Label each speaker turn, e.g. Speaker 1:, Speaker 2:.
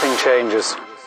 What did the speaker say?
Speaker 1: everything changes.